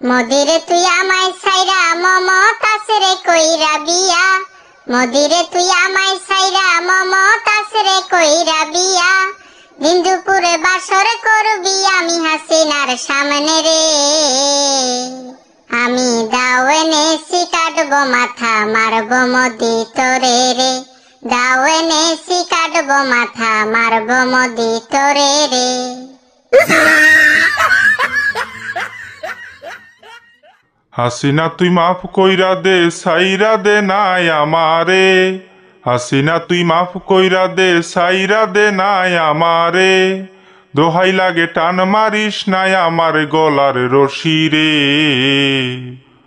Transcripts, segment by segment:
মদিরে তুই আমায় সাইরা মমতাস রে কইরা বিয়া। মদিরে তুই আমায় সাইরা মমতাস রে কইরা বিয়া। দিন দুপুরে বাসর করবি আমি হাসিনার সামনে রে। আমি দাও এনেছি, কাটবো মাথা, মারবো মদি তোরে রে। দাও এনেছি, কাটবো মাথা, মারবো মদি তোরে রে। হাসিনা, তুই মাফ কইরা দে, সাইরা দে নাই আমারে। হাসিনা, তুই মাফ কইরা দে, সাইরা দে নাই আমারে। দোহাই লাগে, টান মারিস নাই আমার গলার রশি রে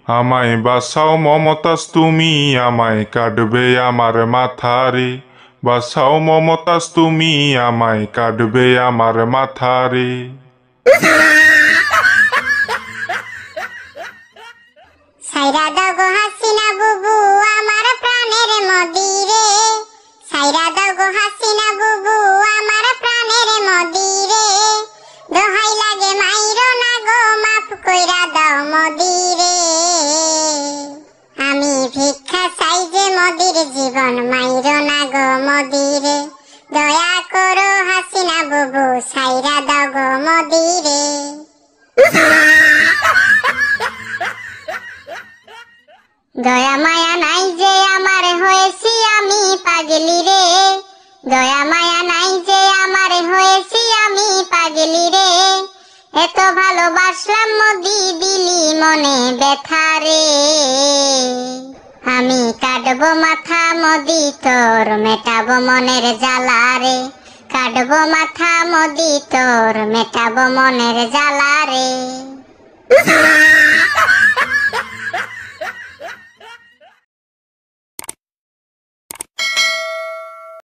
আমায় বাসাও মমতাস তুমি আমায় কাটবে আমার মাথারে। বাসাও মমতাস তুমি আমায় কাটবে আমার মাথারে। সাইরা দাগো হাসিনা বুবু, আমার প্রাণের মদিরে। সাইরা দাগো হাসিনা বুবু, আমার প্রাণের মদিরে। দোহাই লাগে মাইরো না গো, মাফ কইরা দাও মদিরে। আমি ভিক্ষা চাই যে মদির জীবন, মাইরো না গো মদিরে। দয়া করো হাসিনা বুবু সাইরা দাও গো মদিরে। দয়া মায়া নাই যে আমার হয়েছি আমি পাগলি রে। দয়া মায়া নাই যে আমার হয়েছি আমি পাগলি রে। এত ভালোবাসলাম মদি দিলি মনে ব্যথা রে। আমি কাটবো মাথা মদি, তোর মেটাবো মনের জ্বালা রে। কাটবো মাথা মদি, তোর মেটাবো মনের জ্বালা রে।